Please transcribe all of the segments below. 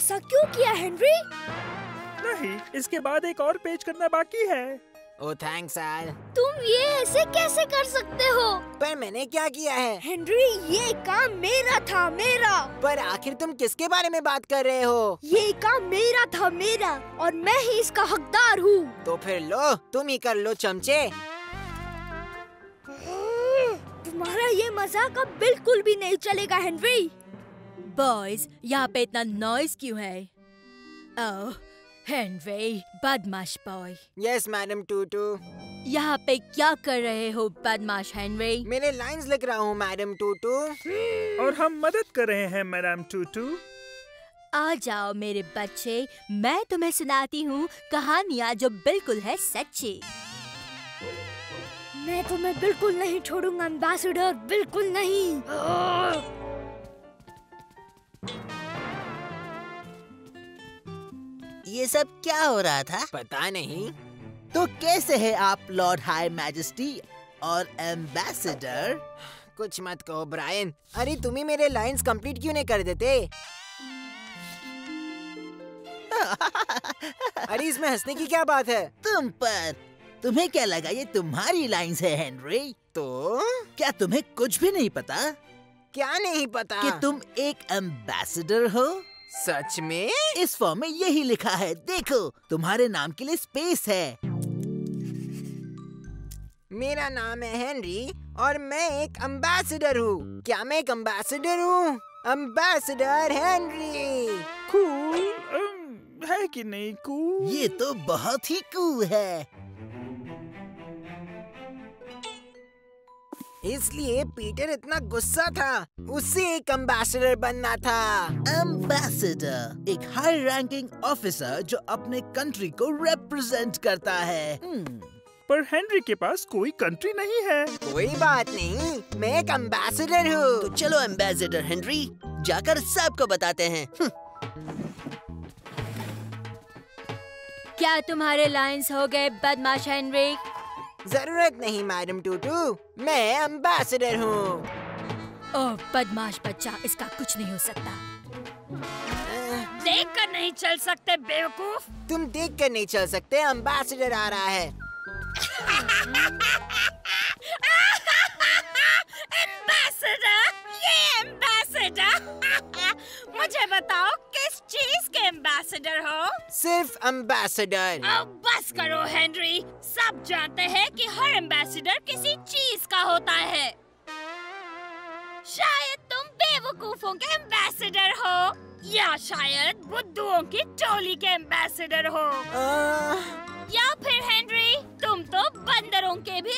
ऐसा क्यों किया हेनरी? नहीं इसके बाद एक और पेज करना बाकी है। ओ थैंक्स यार तुम ये ऐसे कैसे कर सकते हो? पर मैंने क्या किया है? हेनरी ये काम मेरा था मेरा। पर आखिर तुम किसके बारे में बात कर रहे हो? ये काम मेरा था मेरा और मैं ही इसका हकदार हूँ। तो फिर लो तुम ही कर लो चमचे। तुम्हारा ये मज़ाक अब बिल्कुल भी नहीं चलेगा हेनरी। बॉयज़ यहाँ पे इतना नॉइज़ क्यों है ओह हेनरी बदमाश बॉय यस मैडम टूटू यहाँ पे क्या कर रहे हो बदमाश हेनरी मेरे लाइंस लिख रहा हूँ मैडम टूटू और हम मदद कर रहे हैं मैडम टूटू आ जाओ मेरे बच्चे मैं तुम्हें सुनाती हूँ कहानियाँ जो बिल्कुल है सच्ची। मैं तुम्हें बिल्कुल नहीं छोड़ूँगा एम्बेसडर बिल्कुल नहीं। ये सब क्या हो रहा था? पता नहीं। तो कैसे है आप लॉर्ड हाई मैजेस्टी और एम्बेसडर? कुछ मत कहो ब्रायन। अरे तुम ही मेरे लाइंस कंप्लीट क्यों नहीं कर देते? अरे इसमें हंसने की क्या बात है? तुम पर। तुम्हें क्या लगा ये तुम्हारी लाइंस है हेनरी? तो? क्या तुम्हें कुछ भी नहीं पता? क्या नहीं पता? कि तुम एक एम्बेसडर हो? सच में? इस फॉर्म में यही लिखा है देखो तुम्हारे नाम के लिए स्पेस है। मेरा नाम है हेनरी और मैं एक अम्बेसडर हूँ। क्या मैं एक अम्बेसडर हूँ? अम्बेसडर हेनरी कूल है कि नहीं कूल ये तो बहुत ही कूल है। इसलिए पीटर इतना गुस्सा था। उसे एक अम्बेसडर बनना था। एम्बेसडर एक हाई रैंकिंग ऑफिसर जो अपने कंट्री को रिप्रेजेंट करता है। हम्म, पर हेनरी के पास कोई कंट्री नहीं है। कोई बात नहीं मैं एक अम्बेसडर हूँ। तो चलो एम्बेसडर हेनरी जाकर सबको बताते हैं। हम्म, क्या तुम्हारे लाइंस हो गए बदमाश हेनरी ज़रूरत नहीं मैडम टूटू। मैं अम्बेसडर हूँ। ओह बदमाश बच्चा इसका कुछ नहीं हो सकता। देख कर नहीं चल सकते बेवकूफ़। तुम देख कर नहीं चल सकते अम्बेसडर आ रहा है। एम्बेसडर ये एम्बेसडर मुझे बताओ किस चीज़ के एम्बेसडर हो? सिर्फ़ अम्बेसडर अब बस करो हेनरी। सब जानते हैं कि हर एम्बेसडर किसी चीज़ का होता है। शायद तुम बेवकूफों के एम्बेसडर हो या शायद बुद्धुओं की टोली के एम्बेसडर हो। आ... या फिर हेनरी तुम तो बंदरों के भी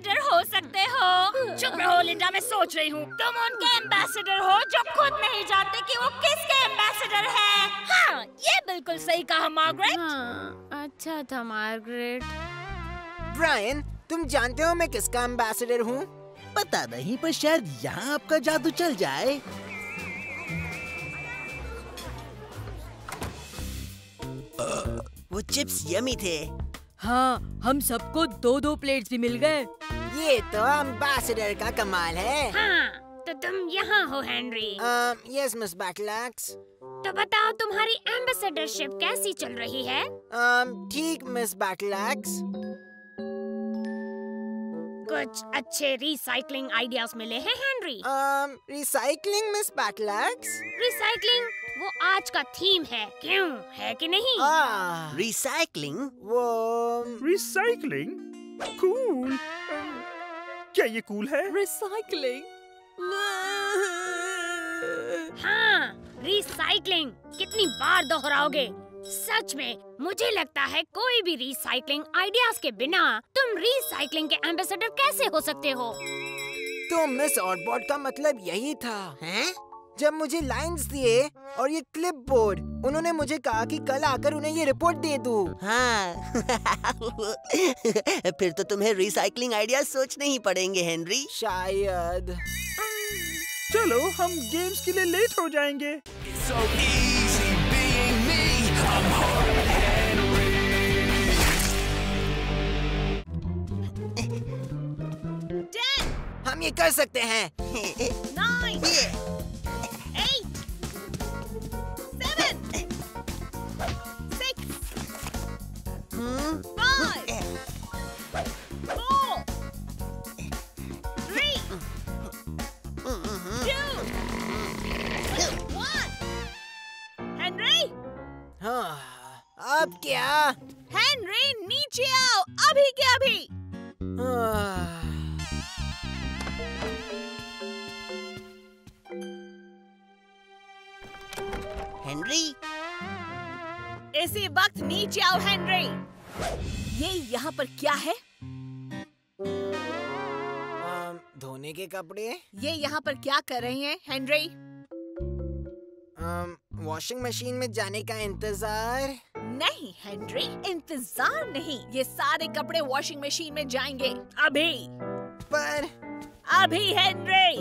एम्बेसडर हो सकते हो। चुप रहो लिंडा मैं सोच रही हूँ। तुम उनके एम्बेसडर हो जो खुद नहीं जानते कि वो किसके एम्बेसडर है। हाँ ये बिल्कुल सही कहा मार्गरेट। हाँ, अच्छा था मार्गरेट। ब्रायन तुम जानते हो मैं किसका एम्बेसडर हूँ? पता नहीं पर शायद यहाँ आपका जादू चल जाए। वो चिप्स यमी थे। हाँ हम सबको दो दो प्लेट्स भी मिल गए। ये तो अम्बेसडर का कमाल है। हाँ तो तुम यहाँ हो हेनरी यस मिस बैकलैक्स तो बताओ तुम्हारी एम्बेसडरशिप कैसी चल रही है? ठीक मिस बैकलैक्स कुछ अच्छे रिसाइकलिंग आइडियाज़ मिले हैं हेनरी रिसाइकलिंग मिस बैकलैक्स रिसाइकलिंग वो आज का थीम है। क्यों? है कि नहीं? रिसाइकलिंग वो रिसाइकलिंग कूल क्या ये कूल है? रिसाइकलिंग हाँ रिसाइकलिंग कितनी बार दोहराओगे? सच में मुझे लगता है कोई भी रिसाइकलिंग आइडियाज़ के बिना तुम रिसाइकलिंग के एम्बेसडर कैसे हो सकते हो? तो मिस ऑटबॉट का मतलब यही था हैं? जब मुझे लाइंस दिए और ये क्लिप बोर्ड उन्होंने मुझे कहा कि कल आकर उन्हें ये रिपोर्ट दे दूँ। हाँ। फिर तो तुम्हें रिसाइकलिंग आइडिया सोचने ही पड़ेंगे हेनरी शायद। चलो हम गेम्स के लिए लेट हो जाएँगे। हम ये कर सकते हैं। ये यहाँ पर क्या है? धोने के कपड़े? ये यहाँ पर क्या कर रहे हैं हेनरी? वॉशिंग मशीन में जाने का इंतज़ार? नहीं हेनरी इंतज़ार नहीं। ये सारे कपड़े वॉशिंग मशीन में जाएँगे अभी। पर अभी हेनरी!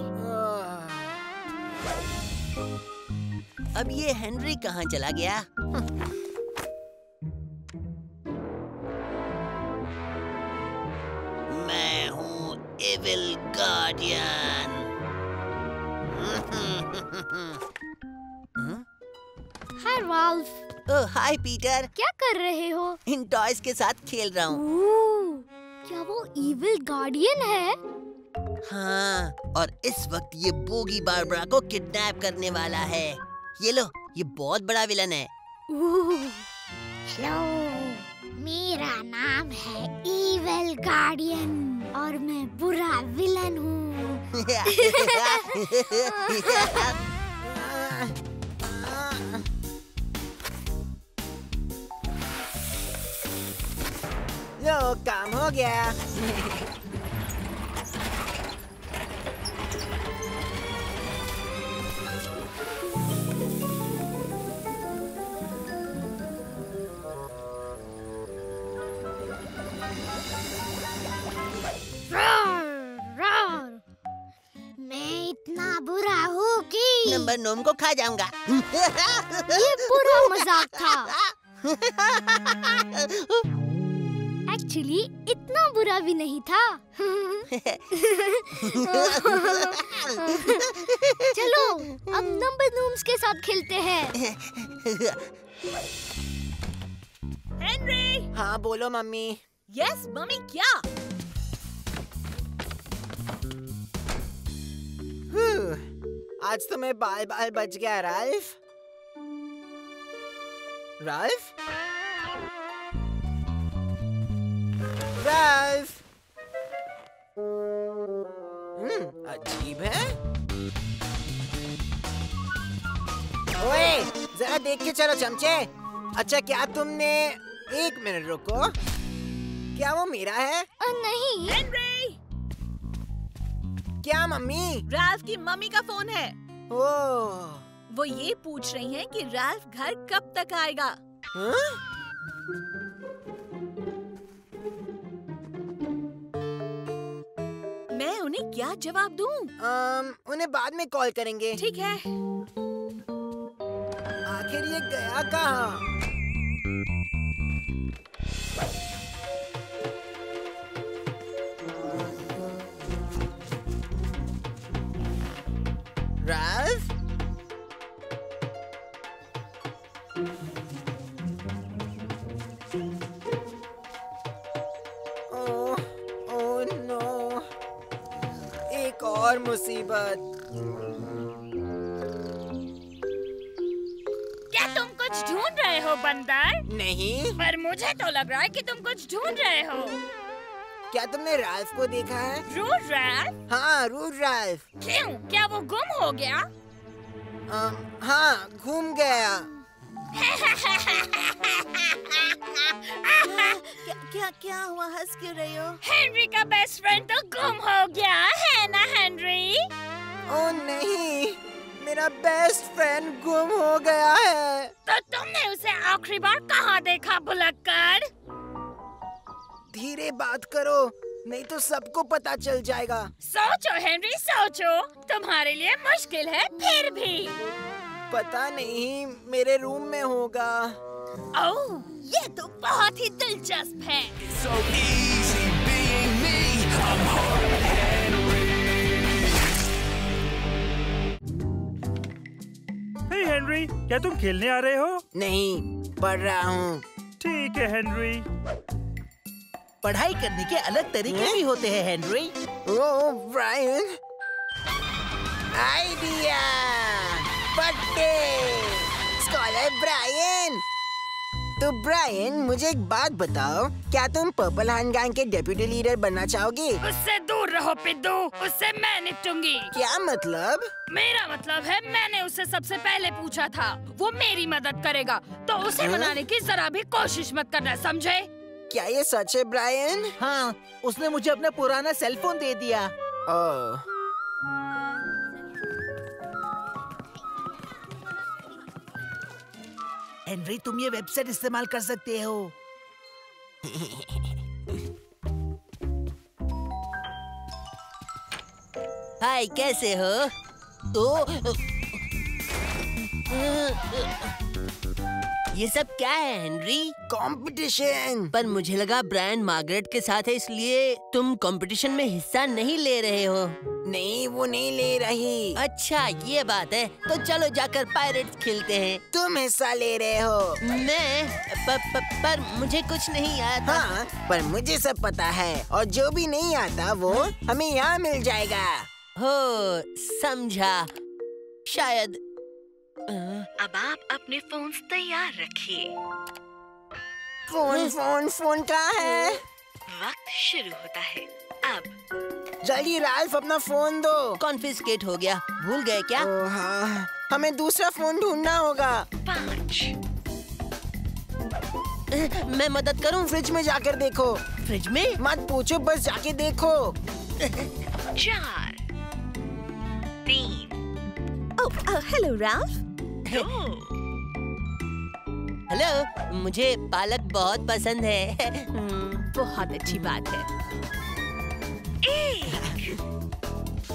अब ये हेनरी कहाँ चला गया? Guardian hi Ralph oh hi Peter क्या कर रहे हो? इन टॉयज के साथ खेल रहा हूँ। क्या वो इविल गार्डियन है? हाँ और इस वक्त ये बोगी बारबरा को किडनैप करने वाला है। ये लो ये बहुत बड़ा विलन है। हेलो मेरा नाम है इविल गार्डियन और मैं बुरा विलन हूँ। काम हो गया। नंबर नोम को खा जाऊँगा ये बुरा मज़ाक था एक्चुअली इतना बुरा भी नहीं था। चलो अब नंबर नूम्स के साथ खेलते हैं। हेनरी हाँ बोलो मम्मी। यस मम्मी क्या? हूँ, आज तो मैं बाल बाल बच गया राल्फ राल्फ राल्फ हम्म अजीब है। ओए जरा देख के चलो चमचे। अच्छा क्या तुमने एक मिनट रुको? क्या वो मेरा है? अ, नहीं। हेनरी क्या मम्मी? राल्फ की मम्मी का फ़ोन है। ओह। वो ये पूछ रही हैं कि राल्फ घर कब तक आएगा। हाँ? मैं उन्हें क्या जवाब दूँ? उन्हें बाद में कॉल करेंगे। ठीक है। आखिर ये गया कहाँ? मुसीबत। क्या तुम कुछ ढूंढ रहे हो बंदर? नहीं। पर मुझे तो लग रहा है कि तुम कुछ ढूंढ रहे हो। क्या तुमने राल्फ को देखा है? रूट रैल्फ हाँ रूट राल्फ क्यों? क्या वो गुम हो गया? अम, हाँ घूम गया। क्या क्या क्या हुआ? हंस क्यों रही हो? हेनरी का बेस्ट फ्रेंड तो गुम हो गया है ना हेनरी ओ नहीं। मेरा बेस्ट फ्रेंड गुम हो गया है। तो तुमने उसे आखिरी बार कहाँ देखा भुलक्कर धीरे बात करो नहीं तो सबको पता चल जाएगा। सोचो हेनरी सोचो। तुम्हारे लिए मुश्किल है फिर भी। पता नहीं मेरे रूम में होगा। ओह ये तो बहुत ही दिलचस्प है। हे हेनरी क्या तुम खेलने आ रहे हो? नहीं पढ़ रहा हूँ। ठीक है हेनरी पढ़ाई करने के अलग तरीके भी होते हैं हेनरी ओ ब्रायन आइडिया पट्टे स्कॉलर ब्रायन तो ब्रायन मुझे एक बात बताओ। क्या तुम पर्पल हैंड गैंग के डेप्यूटी लीडर बनना चाहोगे? उससे दूर रहो पिद्दू। उससे मैं निपटूँगी। क्या मतलब? मेरा मतलब है मैंने उससे सबसे पहले पूछा था। वो मेरी मदद करेगा। तो उसे हाँ? मनाने की जरा भी कोशिश मत करना समझे? क्या ये सच है ब्रायन? हाँ उसने मुझे अपना पुराना सेल फ़ोन दे दिया। ओह। हेनरी तुम ये वेबसाइट इस्तेमाल कर सकते हो। हाय कैसे हो? ओ ये सब क्या है हेनरी कंपटीशन पर मुझे लगा ब्रांड मार्गरेट के साथ है इसलिए तुम कंपटीशन में हिस्सा नहीं ले रहे हो। नहीं वो नहीं ले रही। अच्छा ये बात है। तो चलो जाकर पायरेट्स खेलते हैं। तुम हिस्सा ले रहे हो। मैं प, प, पर मुझे कुछ नहीं आता। हाँ पर मुझे सब पता है। और जो भी नहीं आता वो हमें यहाँ मिल जाएगा। हो समझा। शायद अब आप अपने फ़ोन तैयार रखिए। फ़ोन फ़ोन फ़ोन कहाँ है? वक्त शुरू होता है। अब। जल्दी राल्फ अपना फ़ोन दो। कॉन्फिस्केट हो गया। भूल गए क्या? ओ हाँ। हमें दूसरा फ़ोन ढूंढना होगा। पाँच। मैं मदद करूँ? फ्रिज में जाकर देखो। फ्रिज में? मत पूछो बस जाके देखो। चार। तीन। Hello Ralph. हेलो मुझे पालक बहुत पसंद है। हम्म, बहुत अच्छी बात है। एक।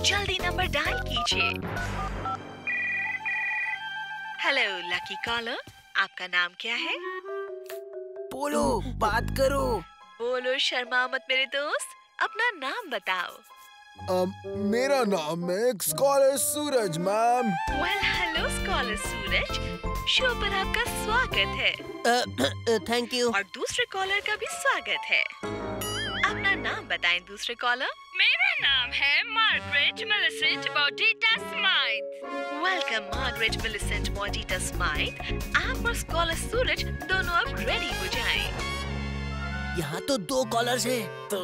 जल्दी नंबर डायल कीजिए। हेलो लकी कॉलर आपका नाम क्या है? बोलो बात करो। बोलो शर्मा मत मेरे दोस्त अपना नाम बताओ। अम, मेरा नाम है scholar Suraj ma'am well hello scholar Suraj show पर आपका स्वागत है। थैंक यू और दूसरे कॉलर का भी स्वागत है। अपना नाम बताएँ दूसरे कॉलर मेरा नाम है Margaret Millicent Bodita Smythe welcome Margaret Millicent Modita Smythe आप और स्कॉलर सूरज दोनों अब रेडी हो जाएँ। यहाँ तो दो कॉलर्स हैं। तो?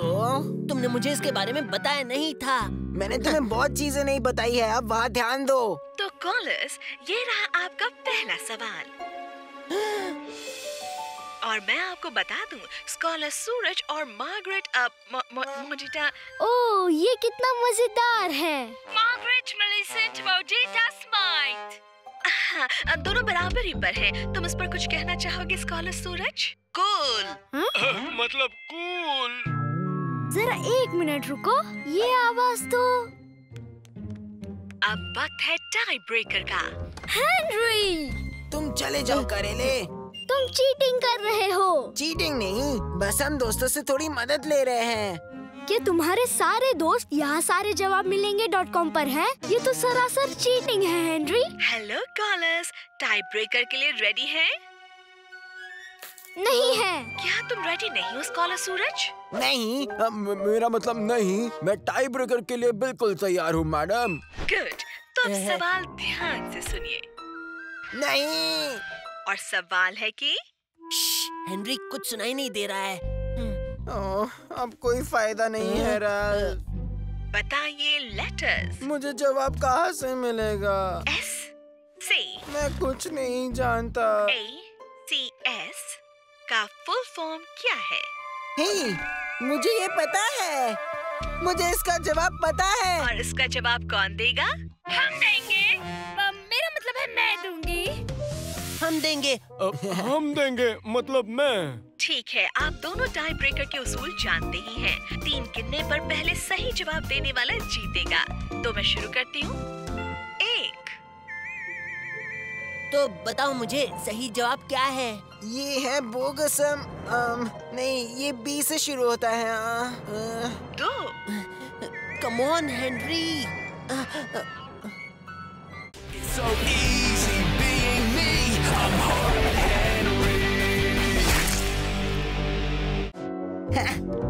तुमने मुझे इसके बारे में बताया नहीं था। मैंने तुम्हें बहुत चीज़ें नहीं बताई है अब वहाँ ध्यान दो। तो कॉलर्स ये रहा आपका पहला सवाल। और मैं आपको बता दूँ स्कॉलर सूरज और मार्गरेट अब म- म- मॉडिटा ओह ये कितना मज़ेदार है। मार्गरेट मिलिसेंट बॉडीटा स्माइथ हाँ, दोनों बराबर ही पर हैं। तुम इस पर कुछ कहना चाहोगे स्कॉलर सूरज? कूल। मतलब कूल। जरा एक मिनट रुको ये आवाज़ तो अब वक्त है टाई ब्रेकर का। हेनरी! तुम चले जाओ करेले। तुम चीटिंग कर रहे हो। चीटिंग नहीं बस हम दोस्तों से थोड़ी मदद ले रहे हैं। क्या तुम्हारे सारे दोस्त यहाँ सारे जवाब मिलेंगे डॉट कॉम पर है? ये तो सरासर चीटिंग है Henry hello callers type breaker के लिए रेडी है? नहीं है। क्या तुम रेडी नहीं हो स्कॉलर सूरज नहीं अम, मेरा मतलब नहीं। मैं टाई ब्रेकर के लिए बिल्कुल तैयार हूँ मैडम गुड तो अब सवाल ध्यान से सुनिए। नहीं। और सवाल है कि हेनरी कुछ सुनाई नहीं दे रहा है। अब कोई फ़ायदा नहीं है राल बताइए लेटर्स मुझे जवाब कहाँ से मिलेगा? एस सी मैं कुछ नहीं जानता। ए सी एस का फुल फॉर्म क्या है? हे, मुझे ये पता है। मुझे इसका जवाब पता है। और इसका जवाब कौन देगा? हम देंगे। मेरा मतलब है मैं दूँगी। हम देंगे। हम देंगे मतलब मैं। ठीक है आप दोनों टाई ब्रेकर के उसूल जानते ही हैं। तीन गिनने पर पहले सही जवाब देने वाला जीतेगा। तो मैं शुरू करती हूँ। एक। तो बताओ मुझे सही जवाब क्या है? ये है बोगसम। अम, नहीं ये बी से शुरू होता है। आ, आ, दो। Come on Henry.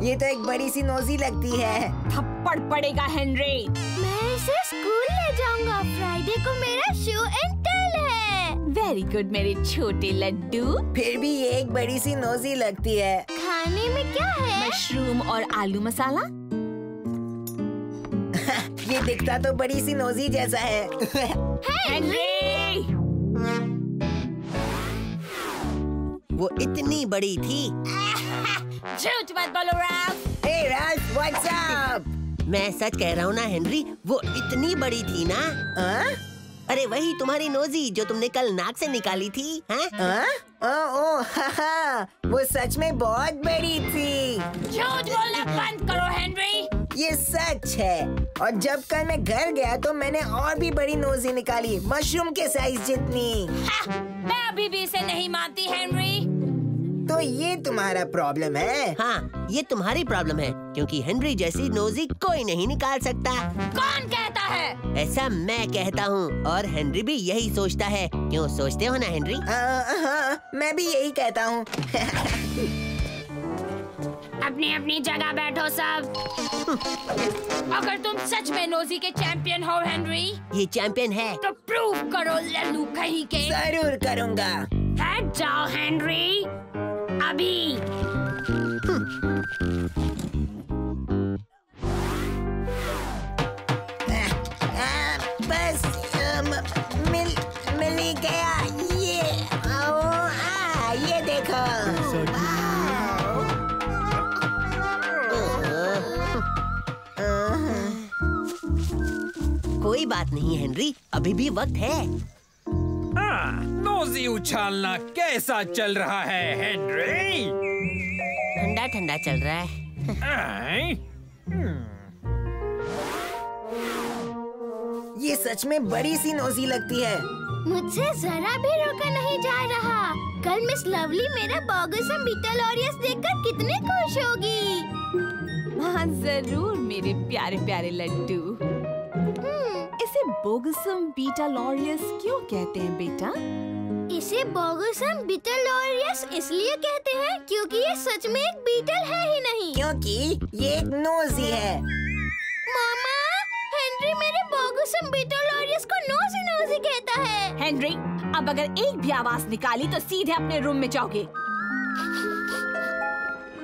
ये तो एक बड़ी सी नोजी लगती है। थप्पड़ पड़ेगा हेनरी। मैं इसे स्कूल ले जाऊँगा। फ्राइडे को मेरा शो एंड टेल है। वेरी गुड मेरे छोटे लड्डू। फिर भी ये एक बड़ी सी नोजी लगती है। खाने में क्या है? मशरूम और आलू मसाला। ये दिखता तो बड़ी सी नोजी जैसा है। हेनरी! वो इतनी बड़ी थी। झूठ मत बोलो Rao Hey Ralph, what's up? मैं सच कह रहा हूँ ना हेनरी वो इतनी बड़ी थी ना हाँ? अरे वही तुम्हारी नोजी जो तुमने कल नाक से निकाली थी हाँ? हाँ? ओ, ओ, हा, हा, वो सच में बहुत बड़ी थी झूठ बोलना बंद करो हेनरी ये सच है और जब कल मैं घर गया तो मैंने और भी बड़ी नोजी निकाली मशरूम के साइज़ जितनी हा, मैं अभी भी इसे नहीं मानती हेनरी तो ये तुम्हारा प्रॉब्लम है। हाँ ये तुम्हारी प्रॉब्लम है क्योंकि हेनरी जैसी नोजी कोई नहीं निकाल सकता। कौन कहता है? ऐसा मैं कहता हूँ और हेनरी भी यही सोचता है। क्यों सोचते हो ना हेनरी हाँ, मैं भी यही कहता हूँ। अपनी अपनी जगह बैठो सब। अगर तुम सच में नोजी के चैंपियन हो हेनरी ये चैंपियन है। तो प्रूव करो लल्लू कहीं के। ज़रूर करूँगा। हट जाओ हेनरी अभी। आ, बस मिल मिल गया। ये आओ, आ, ये देखो। कोई बात नहीं हेनरी। अभी भी वक्त है। हाँ, नोजी उछालना कैसा चल रहा है हेनरी? ठंडा ठंडा चल रहा है। ये सच में बड़ी सी नोजी लगती है। मुझसे जरा भी रोका नहीं जा रहा। कल मिस लवली मेरा बॉगसम बीटलॉरियस देखकर कितने खुश होगी। हाँ ज़रूर मेरे प्यारे प्यारे लड्डू। इसे बोगसम बीटा लॉरियस क्यों कहते हैं बेटा? इसे बॉगसम बीटलॉरियस इसलिए कहते हैं क्योंकि ये सच में एक बीटल है ही नहीं। क्योंकि ये एक नोजी है। मामा हेनरी मेरे बॉगसम बीटलॉरियस को नोजी नोजी कहता है। हेनरी अब अगर एक भी आवाज़ निकाली तो सीधे अपने रूम में जाओगे।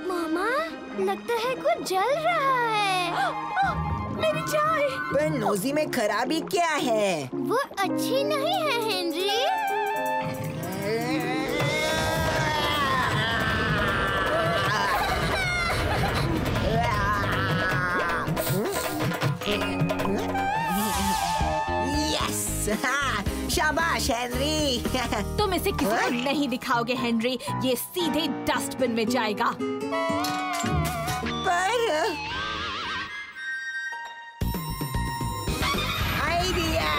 मामा लगता है कुछ जल रहा है। मेरी चाय। पर नोजी में खराबी क्या है? वो अच्छी नहीं है हेनरी। शाबाश हेनरी। तुम इसे किसी को नहीं दिखाओगे हेनरी। ये सीधे डस्टबिन में जाएगा। पर आइडिया।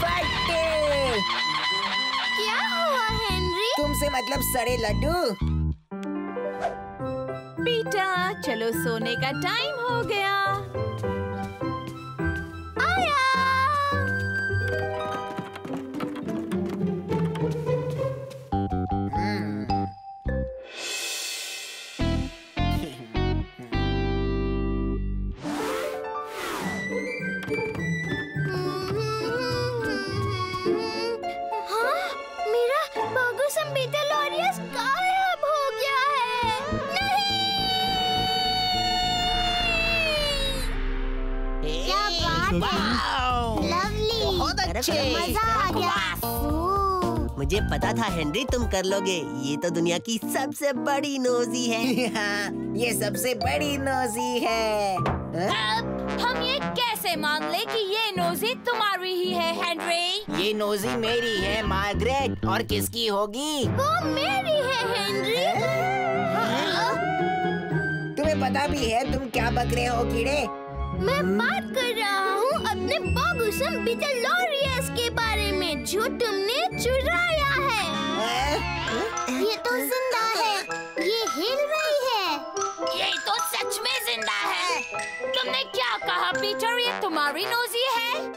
फटे। क्या हुआ हेनरी? तुमसे मतलब सड़े लड्डू? बेटा चलो सोने का टाइम हो गया। मज़ा आ गया। मुझे पता था हेनरी तुम कर लोगे। ये तो दुनिया की सबसे बड़ी नोजी है। हाँ, ये सबसे बड़ी नोजी है। हाँ? अब हम ये कैसे मान ले कि ये नोजी तुम्हारी ही है हेनरी? ये नोजी मेरी है मार्गरेट। और किसकी होगी? वो मेरी है हेनरी। तुम्हें पता भी है तुम क्या बक रहे हो कीड़े? मैं बात कर रहा हूँ अपने बॉगुसम बिटलॉरियस के बारे में जो तुमने चुराया है। हाँ? ये तो ज़िंदा है। ये हिल रही है। ये तो सच में ज़िंदा है। तुमने क्या कहा पीटर? ये तुम्हारी नोजी है?